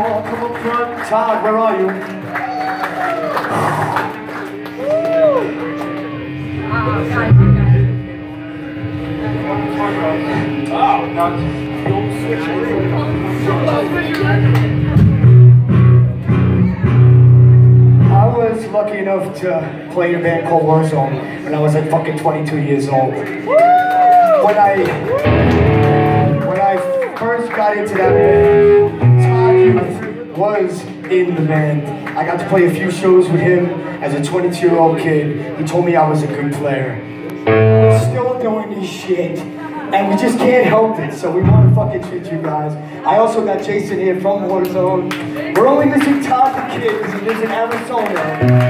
Todd, where are you? I was lucky enough to play in a band called Warzone when I was like fucking 22 years old. When I when I first got into that band, was in the band. I got to play a few shows with him as a 22 year old kid. He told me I was a good player. We're still doing this shit. And we just can't help it, so we want to fucking treat you guys. I also got Jason here from Warzone. We're only missing Todd the Kid because he lives in Arizona.